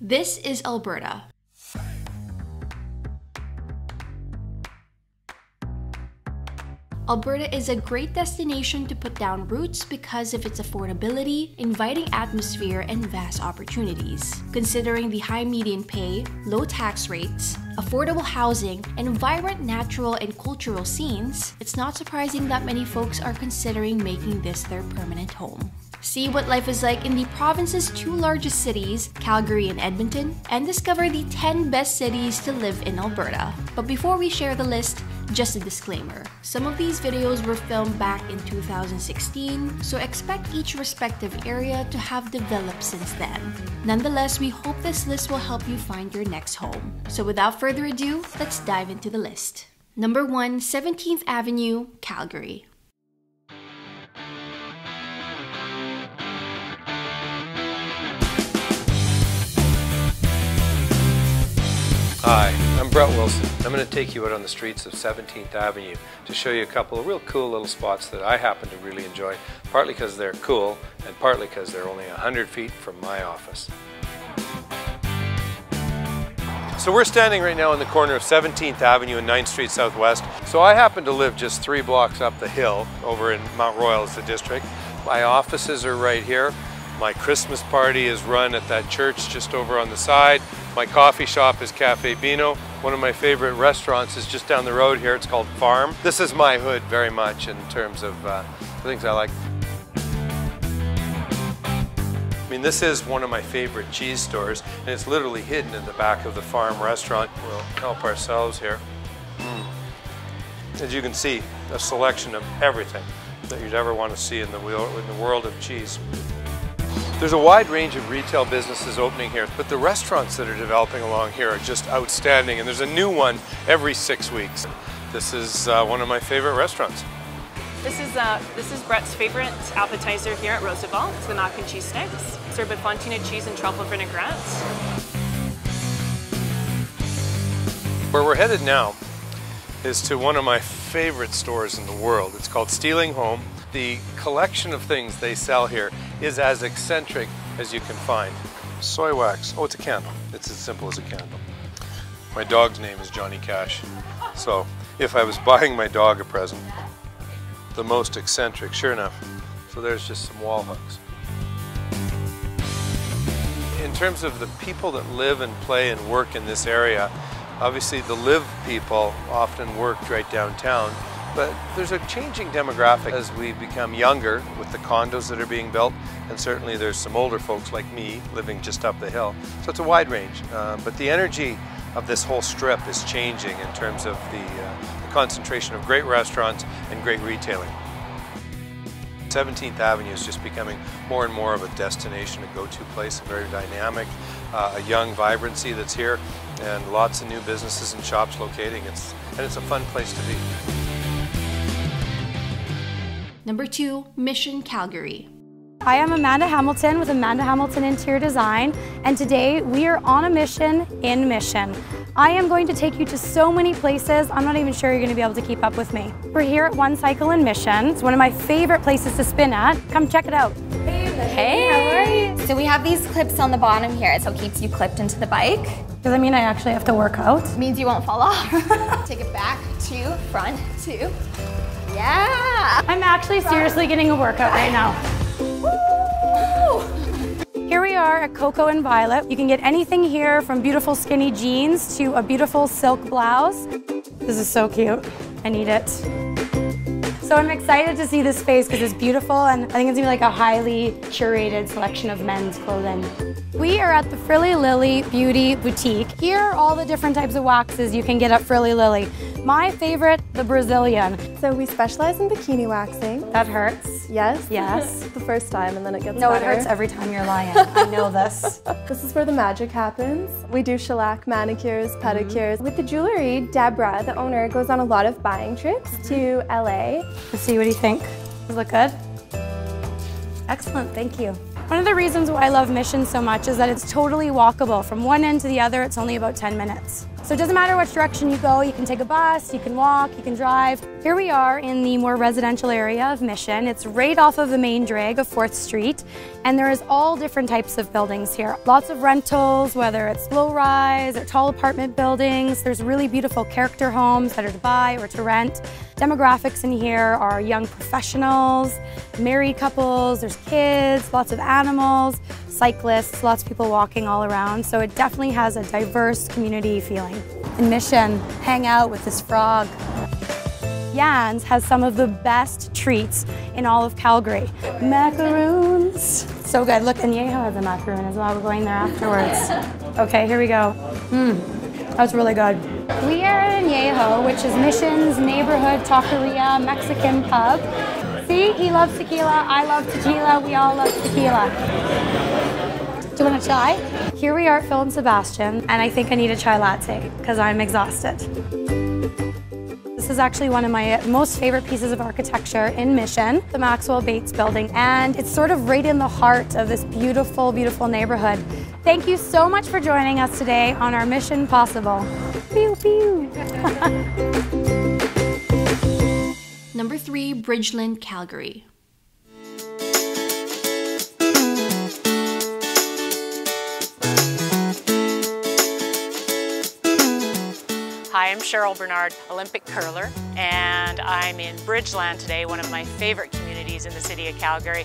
This is Alberta. Alberta is a great destination to put down roots because of its affordability, inviting atmosphere, and vast opportunities. Considering the high median pay, low tax rates, affordable housing, and vibrant natural and cultural scenes, it's not surprising that many folks are considering making this their permanent home. See what life is like in the province's two largest cities, Calgary and Edmonton, and discover the 10 best cities to live in Alberta. But before we share the list, just a disclaimer. Some of these videos were filmed back in 2016, so expect each respective area to have developed since then. Nonetheless, we hope this list will help you find your next home. So without further ado, let's dive into the list. Number 1, 17th Avenue, Calgary. Brett Wilson. I'm going to take you out on the streets of 17th Avenue to show you a couple of real cool little spots that I happen to really enjoy, partly because they're cool and partly because they're only 100 feet from my office. So we're standing right now in the corner of 17th Avenue and 9th Street Southwest. So I happen to live just three blocks up the hill over in Mount Royal is the district. My offices are right here. My Christmas party is run at that church just over on the side. My coffee shop is Cafe Beano. One of my favorite restaurants is just down the road here. It's called Farm. This is my hood very much in terms of uh, things I like. I mean, this is one of my favorite cheese stores, and it's literally hidden in the back of the Farm restaurant. We'll help ourselves here. Mm. As you can see, a selection of everything that you'd ever want to see in the, in the world of cheese. There's a wide range of retail businesses opening here, but the restaurants that are developing along here are just outstanding, and there's a new one every six weeks. This is uh, one of my favorite restaurants. This is uh, this is Brett's favorite appetizer here at Roosevelt. It's the mac and cheese sticks, served with fontina cheese and truffle vinaigrette. Where we're headed now is to one of my favorite stores in the world. It's called Steeling Home. The collection of things they sell here is as eccentric as you can find. Soy wax. Oh, it's a candle. It's as simple as a candle. My dog's name is Johnny Cash. So if I was buying my dog a present, the most eccentric, sure enough. So there's just some wall hooks. In terms of the people that live and play and work in this area, obviously the live people often work right downtown, but there's a changing demographic as we become younger with the condos that are being built, and certainly there's some older folks like me living just up the hill. So it's a wide range, uh, but the energy of this whole strip is changing in terms of the, uh, the concentration of great restaurants and great retailing. 17th Avenue is just becoming more and more of a destination, a go-to place, a very dynamic, uh, a young vibrancy that's here, and lots of new businesses and shops locating. It's, and it's a fun place to be. Number two, Mission Calgary. I am Amanda Hamilton with Amanda Hamilton Interior Design, and today we are on a mission in Mission. I am going to take you to so many places, I'm not even sure you're going to be able to keep up with me. We're here at One Cycle in Mission. It's one of my favorite places to spin at. Come check it out. Hey, hey. how are you? So we have these clips on the bottom here, so it keeps you clipped into the bike. Does that mean I actually have to work out? It means you won't fall off. Take it back, two, front, two, yeah. I'm actually seriously getting a workout right now. Here we are at Coco and Violet. You can get anything here from beautiful skinny jeans to a beautiful silk blouse. This is so cute. I need it. So I'm excited to see this space because it's beautiful and I think it's gonna be like a highly curated selection of men's clothing. We are at the Frilly Lily Beauty Boutique. Here are all the different types of waxes you can get at Frilly Lily. My favorite, the Brazilian. So we specialize in bikini waxing. That hurts. Yes. Yes. the first time and then it gets No, better. it hurts every time you're lying. I know this. This is where the magic happens. We do shellac manicures, pedicures. Mm -hmm. With the jewelry, Deborah, the owner, goes on a lot of buying trips to LA. Let's see, what do you think? Does it look good? Excellent, thank you. One of the reasons why I love Mission so much is that it's totally walkable. From one end to the other, it's only about 10 minutes. So it doesn't matter which direction you go, you can take a bus, you can walk, you can drive. Here we are in the more residential area of Mission. It's right off of the main drag of 4th Street, and there is all different types of buildings here. Lots of rentals, whether it's low-rise or tall apartment buildings. There's really beautiful character homes that are to buy or to rent. Demographics in here are young professionals, married couples, there's kids, lots of animals, cyclists, lots of people walking all around. So it definitely has a diverse community feeling. In Mission, hang out with this frog. Yann's has some of the best treats in all of Calgary. Macaroons. So good. Look, and Yeho has a macaroon as well. We're going there afterwards. Okay, here we go. Mmm, that's really good. We are in Yeho, which is Mission's neighborhood taqueria Mexican pub. See, he loves tequila, I love tequila, we all love tequila. Do you want to try? Here we are at Phil and Sebastian, and I think I need a chai latte because I'm exhausted. This is actually one of my most favorite pieces of architecture in Mission, the Maxwell Bates building, and it's sort of right in the heart of this beautiful, beautiful neighborhood. Thank you so much for joining us today on our Mission Possible. Pew, pew. Number 3, Bridgeland, Calgary. Hi, I'm Cheryl Bernard, Olympic curler, and I'm in Bridgeland today, one of my favorite communities in the city of Calgary.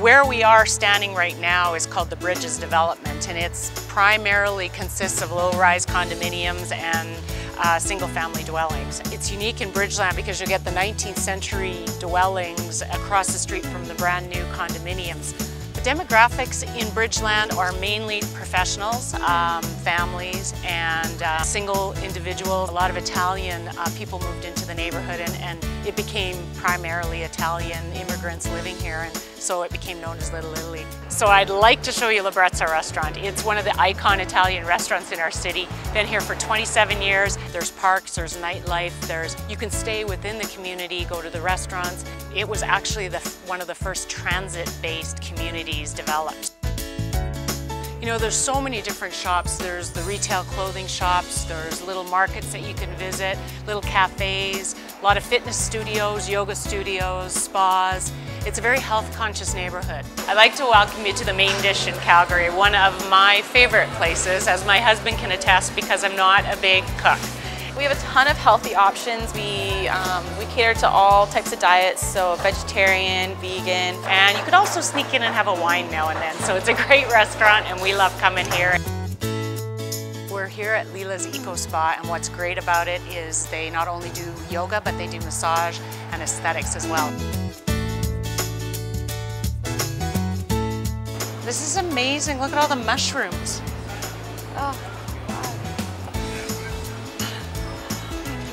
Where we are standing right now is called the Bridges Development, and it's primarily consists of low-rise condominiums and uh, single-family dwellings. It's unique in Bridgeland because you get the 19th century dwellings across the street from the brand new condominiums. Demographics in Bridgeland are mainly professionals, um, families, and uh, single individuals. A lot of Italian uh, people moved into the neighborhood and, and it became primarily Italian immigrants living here and so it became known as Little Italy. So I'd like to show you La Brezza restaurant. It's one of the icon Italian restaurants in our city. Been here for 27 years. There's parks, there's nightlife, there's you can stay within the community, go to the restaurants. It was actually the, one of the first transit-based communities developed. You know, there's so many different shops. There's the retail clothing shops, there's little markets that you can visit, little cafes, lot of fitness studios, yoga studios, spas. It's a very health-conscious neighborhood. I'd like to welcome you to the Main Dish in Calgary, one of my favorite places, as my husband can attest because I'm not a big cook. We have a ton of healthy options. We, um, we cater to all types of diets, so vegetarian, vegan. And you could also sneak in and have a wine now and then. So it's a great restaurant and we love coming here. We're here at Leela's Eco Spa and what's great about it is they not only do yoga, but they do massage and aesthetics as well. This is amazing. Look at all the mushrooms. Oh.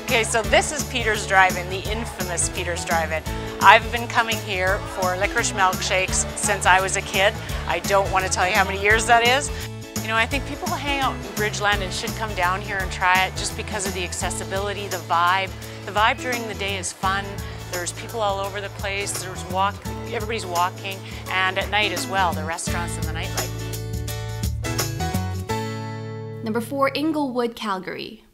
Okay, so this is Peter's Drive-In, the infamous Peter's Drive-In. I've been coming here for licorice milkshakes since I was a kid. I don't want to tell you how many years that is. You know, I think people who hang out in Bridgeland and should come down here and try it just because of the accessibility, the vibe. The vibe during the day is fun. There's people all over the place. There's walk, everybody's walking, and at night as well, the restaurants and the nightlife. Number 4, Inglewood, Calgary.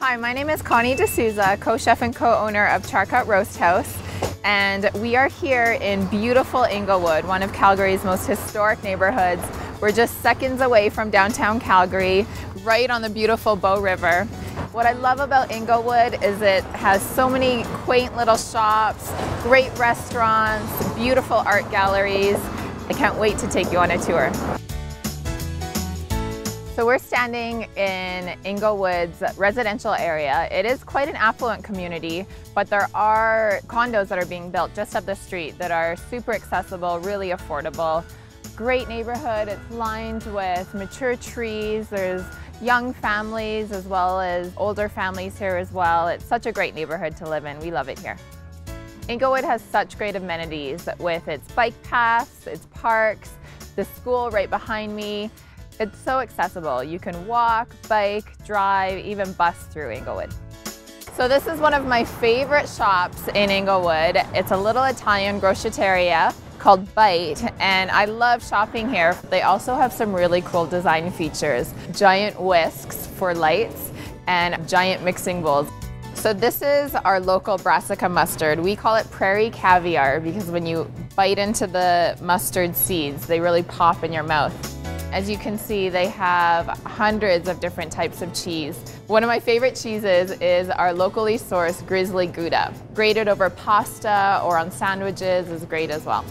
Hi, my name is Connie DeSousa, co-chef and co-owner of Charcut Roast House. And we are here in beautiful Inglewood, one of Calgary's most historic neighborhoods. We're just seconds away from downtown Calgary, right on the beautiful Bow River. What I love about Inglewood is it has so many quaint little shops, great restaurants, beautiful art galleries. I can't wait to take you on a tour. So we're standing in Inglewood's residential area. It is quite an affluent community, but there are condos that are being built just up the street that are super accessible, really affordable. Great neighborhood. It's lined with mature trees. There's young families as well as older families here as well. It's such a great neighborhood to live in. We love it here. Inglewood has such great amenities with its bike paths, its parks, the school right behind me. It's so accessible. You can walk, bike, drive, even bus through Inglewood. So this is one of my favorite shops in Inglewood. It's a little Italian groceria. Called Bite, and I love shopping here. They also have some really cool design features. Giant whisks for lights and giant mixing bowls. So this is our local brassica mustard. We call it prairie caviar because when you bite into the mustard seeds, they really pop in your mouth. As you can see, they have hundreds of different types of cheese. One of my favorite cheeses is our locally sourced Grizzly Gouda. Grated over pasta or on sandwiches is great as well.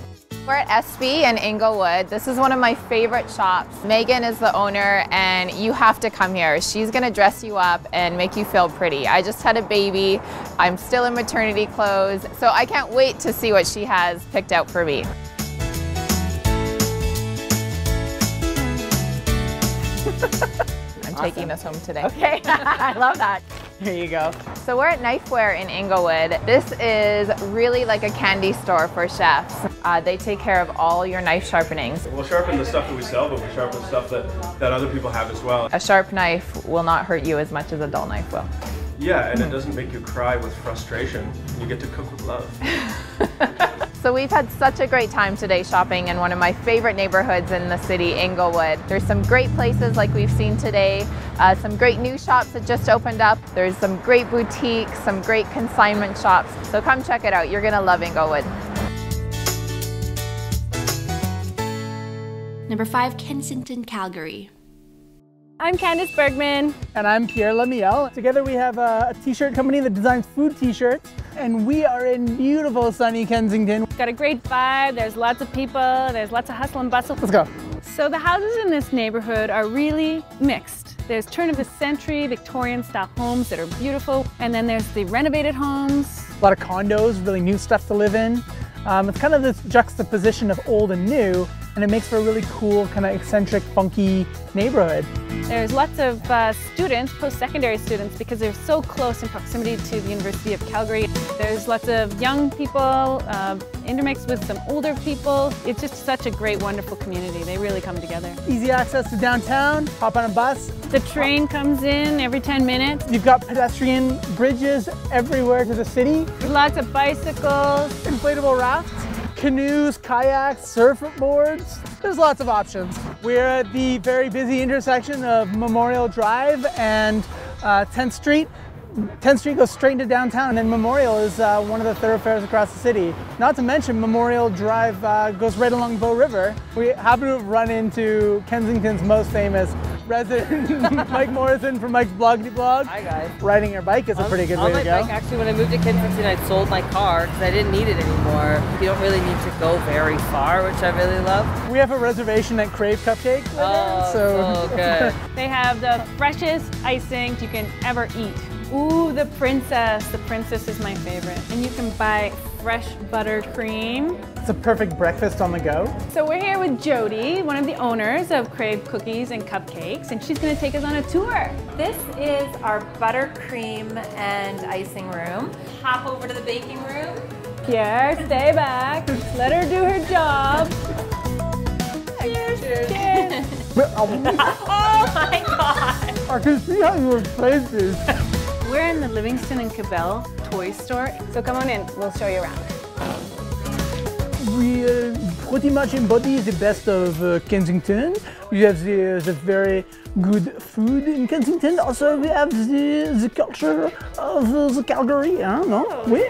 We're at SB in Inglewood. This is one of my favorite shops. Megan is the owner and you have to come here. She's gonna dress you up and make you feel pretty. I just had a baby. I'm still in maternity clothes, so I can't wait to see what she has picked out for me. I'm awesome. taking this home today. Okay, I love that. Here you go. So we're at Knifeware in Inglewood. This is really like a candy store for chefs. Uh, they take care of all your knife sharpenings. We'll sharpen the stuff that we sell, but we sharpen stuff that, that other people have as well. A sharp knife will not hurt you as much as a dull knife will. Yeah, and it doesn't make you cry with frustration. You get to cook with love. so we've had such a great time today shopping in one of my favorite neighborhoods in the city, Inglewood. There's some great places like we've seen today, uh, some great new shops that just opened up. There's some great boutiques, some great consignment shops. So come check it out. You're gonna love Inglewood. Number five, Kensington, Calgary. I'm Candice Bergman. And I'm Pierre Lamielle. Together we have a t-shirt company that designs food t-shirts. And we are in beautiful sunny Kensington. Got a great vibe, there's lots of people, there's lots of hustle and bustle. Let's go. So the houses in this neighborhood are really mixed. There's turn of the century Victorian style homes that are beautiful. And then there's the renovated homes. A lot of condos, really new stuff to live in. Um, it's kind of this juxtaposition of old and new and it makes for a really cool, kind of eccentric, funky neighborhood. There's lots of uh, students, post-secondary students, because they're so close in proximity to the University of Calgary. There's lots of young people, uh, intermixed with some older people. It's just such a great, wonderful community. They really come together. Easy access to downtown, hop on a bus. The train comes in every 10 minutes. You've got pedestrian bridges everywhere to the city. Lots of bicycles. Inflatable rafts canoes, kayaks, surfboards. There's lots of options. We're at the very busy intersection of Memorial Drive and uh, 10th Street. 10th Street goes straight into downtown and then Memorial is uh, one of the thoroughfares across the city. Not to mention Memorial Drive uh, goes right along Bow River. We happen to have run into Kensington's most famous resident, Mike Morrison from Mike's Bloggity Blog. Hi guys. Riding your bike is a pretty good way to go. Bike, actually, when I moved to Kensington, I sold my car because I didn't need it anymore. You don't really need to go very far, which I really love. We have a reservation at Crave Cupcake. Oh, so, so good. they have the freshest icing you can ever eat. Ooh, the princess. The princess is my favorite. And you can buy fresh buttercream. It's a perfect breakfast on the go. So we're here with Jody, one of the owners of Crave Cookies and Cupcakes, and she's gonna take us on a tour. This is our buttercream and icing room. Hop over to the baking room. Pierre, stay back. Let her do her job. Cheers. Cheers. oh my god. I can see how your face is. We're in the Livingstone and Cavell toy store. So come on in, we'll show you around. We uh, pretty much embody the best of uh, Kensington. We have the, the very good food in Kensington. Also, we have the, the culture of uh, the Calgary. I don't know. Oh, we,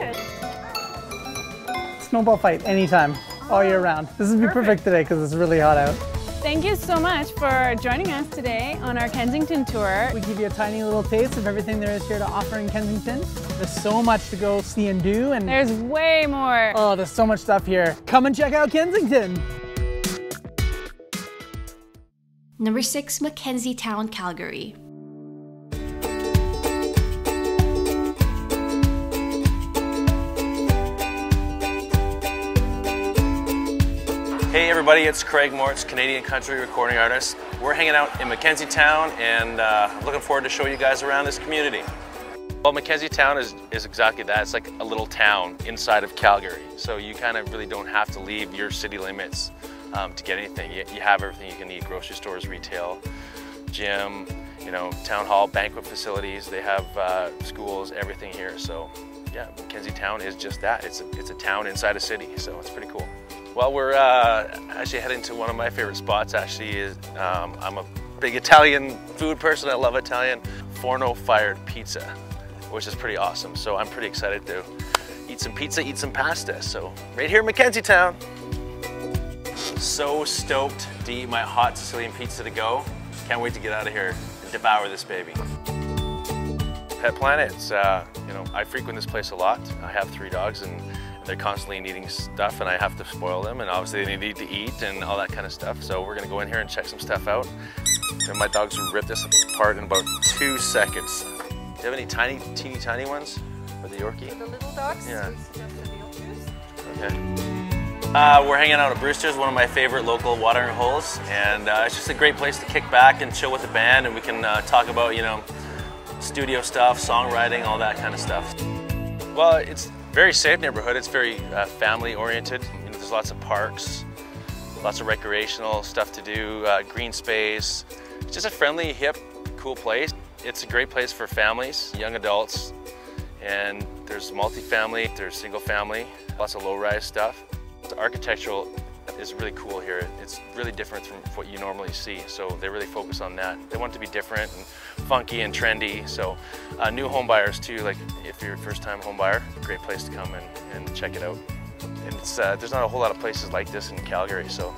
snowball fight anytime, all year round. This would be perfect, perfect today because it's really hot out. Thank you so much for joining us today on our Kensington tour. We give you a tiny little taste of everything there is here to offer in Kensington. There's so much to go see and do. and There's way more. Oh, there's so much stuff here. Come and check out Kensington. Number six, McKenzie Towne, Calgary. Everybody, it's Craig Moritz, Canadian country recording artist. We're hanging out in McKenzie Towne and uh, looking forward to show you guys around this community. Well, McKenzie Towne is, is exactly that. It's like a little town inside of Calgary. So you kind of really don't have to leave your city limits um, to get anything. You, you have everything you can need, grocery stores, retail, gym, you know, town hall, banquet facilities. They have uh, schools, everything here. So yeah, McKenzie Towne is just that. It's a, it's a town inside a city, so it's pretty cool. Well, we're uh, actually heading to one of my favorite spots. Actually, is um, I'm a big Italian food person. I love Italian forno fired pizza, which is pretty awesome. So I'm pretty excited to eat some pizza, eat some pasta. So right here in McKenzie Towne. So stoked to eat my hot Sicilian pizza to go. Can't wait to get out of here and devour this baby. Pet Planet, uh, you know, I frequent this place a lot. I have three dogs and they're constantly needing stuff and I have to spoil them and obviously they need to eat and all that kind of stuff. So we're gonna go in here and check some stuff out. And my dogs will rip this apart in about two seconds. Do you have any tiny, teeny tiny ones for the Yorkie? The little dogs? Yeah. Okay. Uh, we're hanging out at Brewster's, one of my favorite local watering holes, and uh, it's just a great place to kick back and chill with the band, and we can uh, talk about, you know, studio stuff, songwriting, all that kind of stuff. Well, it's very safe neighborhood. It's very uh, family oriented. You know, there's lots of parks, lots of recreational stuff to do, uh, green space. It's just a friendly, hip, cool place. It's a great place for families, young adults, and there's multi-family, there's single family, lots of low-rise stuff. The architectural is really cool here. It's really different from what you normally see, so they really focus on that. They want it to be different and funky and trendy, so uh, new home buyers too, like if you're a first-time home buyer, great place to come and, and check it out. And uh, there's not a whole lot of places like this in Calgary, so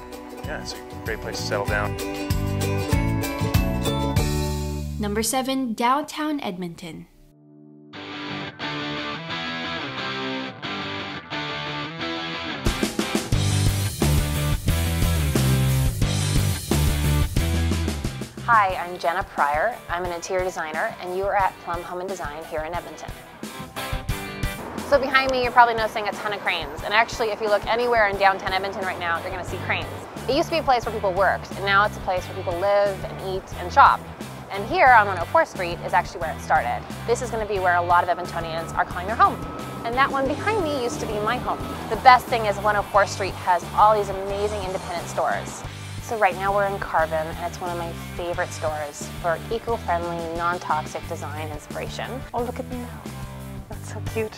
yeah, it's a great place to settle down. Number 7. Downtown Edmonton. Hi, I'm Jenna Pryor. I'm an interior designer, and you are at Plum Home and Design here in Edmonton. So behind me, you're probably noticing a ton of cranes. And actually, if you look anywhere in downtown Edmonton right now, you're gonna see cranes. It used to be a place where people worked, and now it's a place where people live and eat and shop. And here on 104 Street is actually where it started. This is gonna be where a lot of Edmontonians are calling their home. And that one behind me used to be my home. The best thing is 104 Street has all these amazing independent stores. So right now we're in Carbon, and it's one of my favorite stores for eco-friendly, non-toxic design inspiration. Oh, look at them now. That's so cute.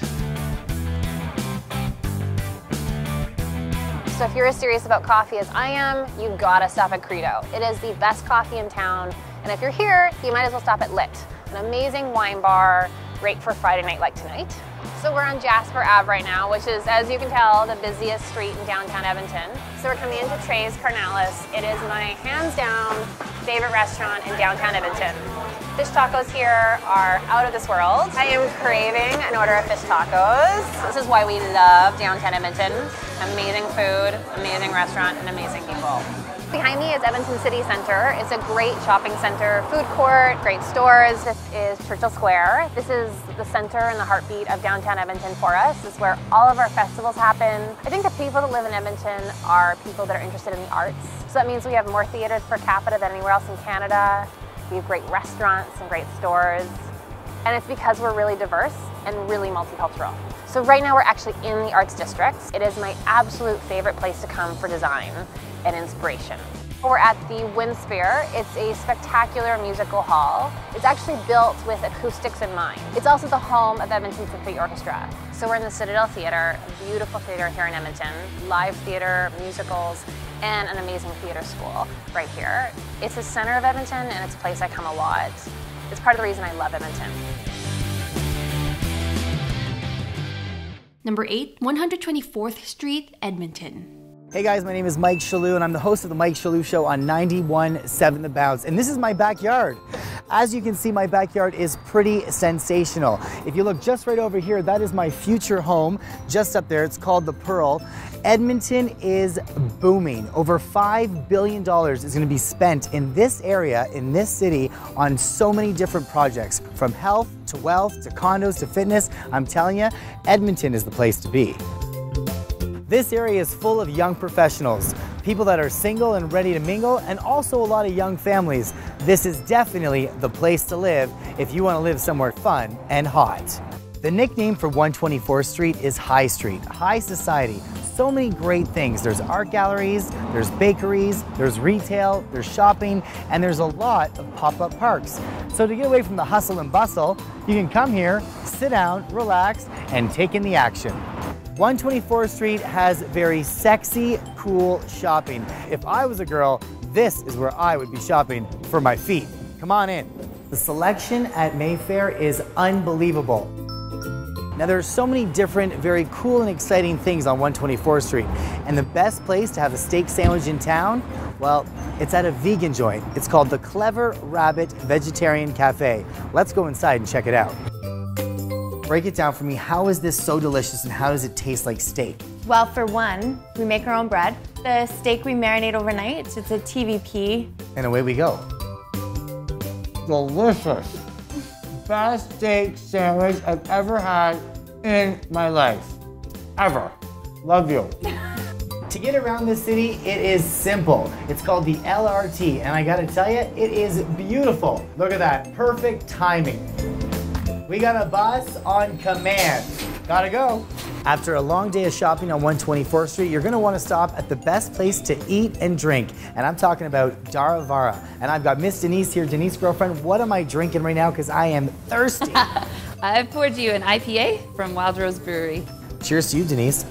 So if you're as serious about coffee as I am, you gotta stop at Credo. It is the best coffee in town, and if you're here, you might as well stop at Lit, an amazing wine bar, great for Friday night like tonight. So we're on Jasper Ave right now, which is, as you can tell, the busiest street in downtown Edmonton. So we're coming into Tres Carnales. It is my hands down favorite restaurant in downtown Edmonton. Fish tacos here are out of this world. I am craving an order of fish tacos. This is why we love downtown Edmonton. Amazing food, amazing restaurant, and amazing people. Behind me is Edmonton City Center. It's a great shopping center, food court, great stores. This is Churchill Square. This is the center and the heartbeat of downtown Edmonton for us. This is where all of our festivals happen. I think the people that live in Edmonton are people that are interested in the arts. So that means we have more theaters per capita than anywhere else in Canada. We have great restaurants and great stores. And it's because we're really diverse and really multicultural. So right now we're actually in the Arts District. It is my absolute favorite place to come for design and inspiration. We're at the Winspear. It's a spectacular musical hall. It's actually built with acoustics in mind. It's also the home of Edmonton Symphony Orchestra. So we're in the Citadel Theatre, a beautiful theatre here in Edmonton, live theatre, musicals, and an amazing theatre school right here. It's the center of Edmonton and it's a place I come a lot. It's part of the reason I love Edmonton. Number 8. 124th Street, Edmonton. Hey guys, my name is Mike Shalou and I'm the host of the Mike Shalou Show on 91.7 The Bounce. And this is my backyard. As you can see, my backyard is pretty sensational. If you look just right over here, that is my future home just up there. It's called The Pearl. Edmonton is booming. Over $5 billion is going to be spent in this area, in this city, on so many different projects from health to wealth to condos to fitness. I'm telling you, Edmonton is the place to be. This area is full of young professionals, people that are single and ready to mingle, and also a lot of young families. This is definitely the place to live if you want to live somewhere fun and hot. The nickname for 124th Street is High Street, high society. So many great things. There's art galleries, there's bakeries, there's retail, there's shopping, and there's a lot of pop-up parks. So to get away from the hustle and bustle, you can come here, sit down, relax, and take in the action. 124th Street has very sexy, cool shopping. If I was a girl, this is where I would be shopping for my feet. Come on in. The selection at Mayfair is unbelievable. Now there are so many different, very cool and exciting things on 124th Street. And the best place to have a steak sandwich in town, well, it's at a vegan joint. It's called the Clever Rabbit Vegetarian Cafe. Let's go inside and check it out. Break it down for me. How is this so delicious and how does it taste like steak? Well, for one, we make our own bread. The steak we marinate overnight. It's a TVP. And away we go. Delicious. Best steak sandwich I've ever had in my life. Ever. Love you. to get around this city, it is simple. It's called the LRT, and I gotta tell you, it is beautiful. Look at that, perfect timing. We got a bus on command. Gotta go. After a long day of shopping on 124th Street, you're gonna wanna stop at the best place to eat and drink. And I'm talking about Daravara. And I've got Miss Denise here. Denise, girlfriend, what am I drinking right now? Because I am thirsty. I've poured you an IPA from Wild Rose Brewery. Cheers to you, Denise.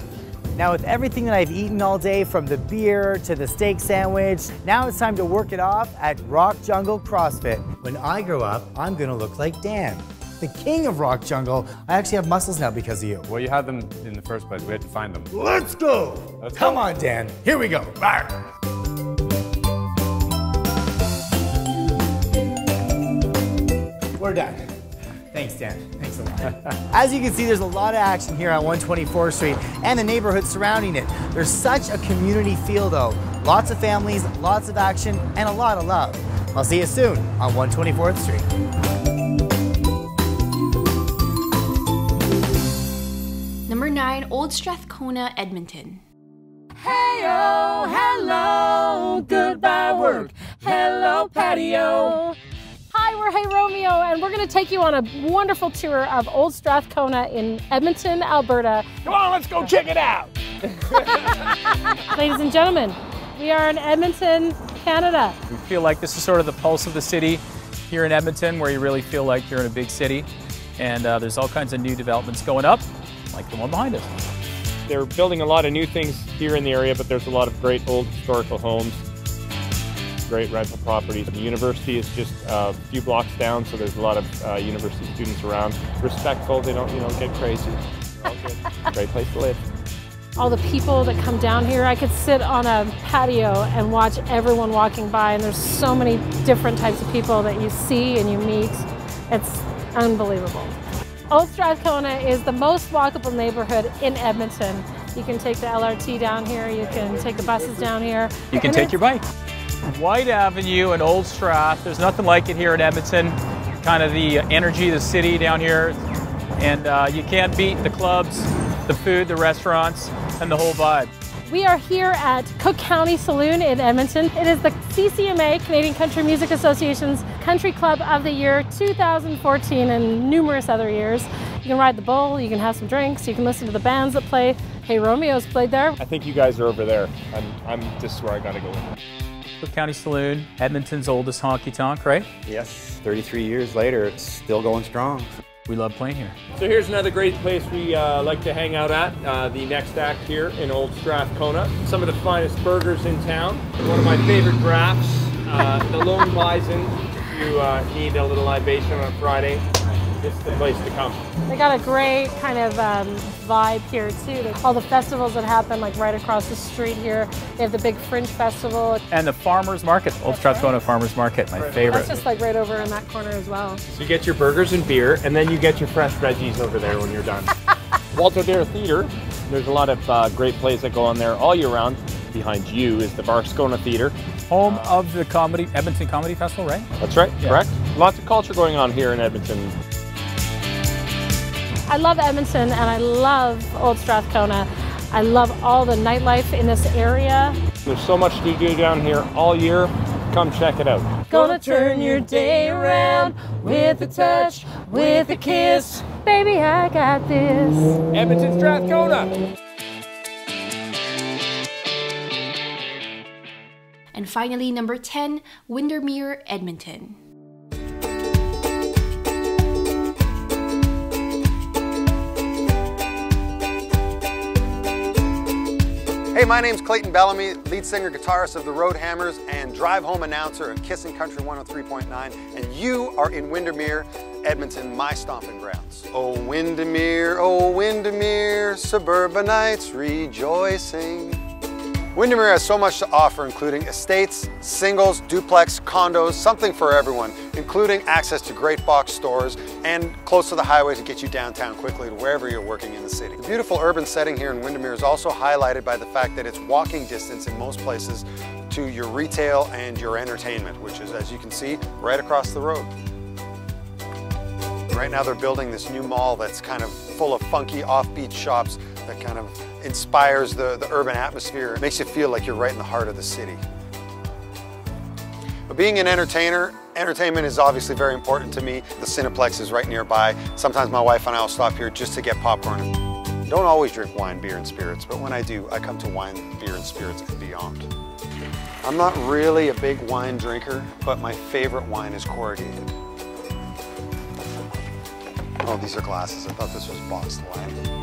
Now, with everything that I've eaten all day, from the beer to the steak sandwich, now it's time to work it off at Rock Jungle CrossFit. When I grow up, I'm gonna look like Dan the king of rock jungle. I actually have muscles now because of you. Well, you had them in the first place. We had to find them. Let's go. Let's Come go. on, Dan. Here we go. We're done. Thanks, Dan. Thanks a lot. As you can see, there's a lot of action here on 124th Street and the neighborhood surrounding it. There's such a community feel, though. Lots of families, lots of action, and a lot of love. I'll see you soon on 124th Street. Old Strathcona, Edmonton. Hey, oh, hello, goodbye work, hello, patio. Hi, we're Hey Romeo, and we're going to take you on a wonderful tour of Old Strathcona in Edmonton, Alberta. Come on, let's go check it out. Ladies and gentlemen, we are in Edmonton, Canada. We feel like this is sort of the pulse of the city here in Edmonton, where you really feel like you're in a big city. And uh, there's all kinds of new developments going up like the one behind us. They're building a lot of new things here in the area, but there's a lot of great old historical homes, great rental properties. The university is just a few blocks down, so there's a lot of uh, university students around. Respectful, they don't, you know, get crazy. great place to live. All the people that come down here, I could sit on a patio and watch everyone walking by, and there's so many different types of people that you see and you meet. It's unbelievable. Old Strathcona is the most walkable neighborhood in Edmonton. You can take the LRT down here, you can take the buses down here. You can take your bike. White Avenue and Old Strath, there's nothing like it here in Edmonton. Kind of the energy of the city down here. And uh, you can't beat the clubs, the food, the restaurants, and the whole vibe. We are here at Cook County Saloon in Edmonton. It is the CCMA, Canadian Country Music Association's Country Club of the Year 2014 and numerous other years. You can ride the bull, you can have some drinks, you can listen to the bands that play. Hey Romeo's played there. I think you guys are over there. I'm, I'm this is where I gotta go. Cook County Saloon, Edmonton's oldest honky tonk, right? Yes, 33 years later, it's still going strong. We love playing here. So here's another great place we uh, like to hang out at, uh, the next act here in Old Strathcona. Some of the finest burgers in town. One of my favorite drafts, uh, the Lone Bison. If you uh, need a little libation on a Friday, this is the place to come. They got a great kind of um, vibe here too. All the festivals that happen like right across the street here. They have the big Fringe Festival. And the Farmers Market, Old Strathcona right. Farmers Market, my favorite. That's just like right over in that corner as well. So you get your burgers and beer, and then you get your fresh veggies over there when you're done. Walter Dale Theater, there's a lot of uh, great plays that go on there all year round. Behind you is the Varscona Theater. Home of the comedy Edmonton Comedy Festival, right? That's right, yeah. correct. Lots of culture going on here in Edmonton. I love Edmonton and I love Old Strathcona. I love all the nightlife in this area. There's so much to do down here all year. Come check it out. Gonna turn your day around with a touch, with a kiss. Baby, I got this. Edmonton Strathcona. And finally, number 10, Windermere, Edmonton. Hey, my name's Clayton Bellamy, lead singer guitarist of the Roadhammers and drive home announcer at Kissin' Country 103.9, and you are in Windermere, Edmonton, my stomping grounds. Oh, Windermere, oh, Windermere, suburbanites rejoicing. Windermere has so much to offer, including estates, singles, duplex, condos, something for everyone, including access to great box stores and close to the highway to get you downtown quickly to wherever you're working in the city. The beautiful urban setting here in Windermere is also highlighted by the fact that it's walking distance in most places to your retail and your entertainment, which is, as you can see, right across the road. Right now they're building this new mall that's kind of full of funky offbeat shops that kind of inspires the, the urban atmosphere. It makes you feel like you're right in the heart of the city. But being an entertainer, entertainment is obviously very important to me. The Cineplex is right nearby. Sometimes my wife and I will stop here just to get popcorn. Don't always drink wine, beer, and spirits, but when I do, I come to wine, beer, and spirits and beyond. I'm not really a big wine drinker, but my favorite wine is corrugated. Oh, these are glasses. I thought this was boxed wine.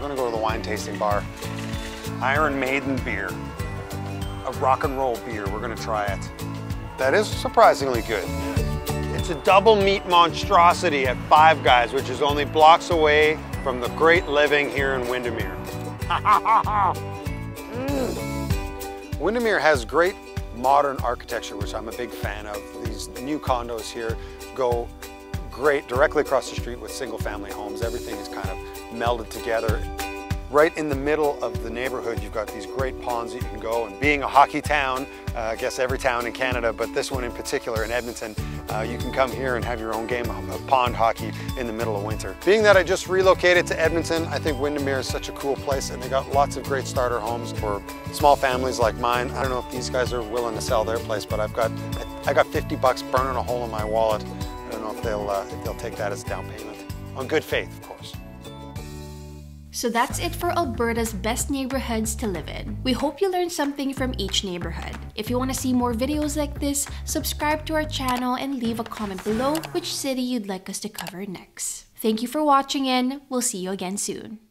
We're gonna go to the wine tasting bar. Iron Maiden beer. A rock and roll beer. We're gonna try it. That is surprisingly good. It's a double meat monstrosity at Five Guys, which is only blocks away from the great living here in Windermere. mm. Windermere has great modern architecture, which I'm a big fan of. These new condos here go great directly across the street with single family homes. Everything is kind of melded together. Right in the middle of the neighborhood, you've got these great ponds that you can go. And being a hockey town, uh, I guess every town in Canada, but this one in particular in Edmonton, uh, you can come here and have your own game of pond hockey in the middle of winter. Being that I just relocated to Edmonton, I think Windermere is such a cool place and they got lots of great starter homes for small families like mine. I don't know if these guys are willing to sell their place, but I've got, I got 50 bucks burning a hole in my wallet. I don't know if they'll, uh, if they'll take that as down payment. On good faith, of course. So that's it for Alberta's best neighborhoods to live in. We hope you learned something from each neighborhood. If you want to see more videos like this, subscribe to our channel and leave a comment below which city you'd like us to cover next. Thank you for watching and we'll see you again soon.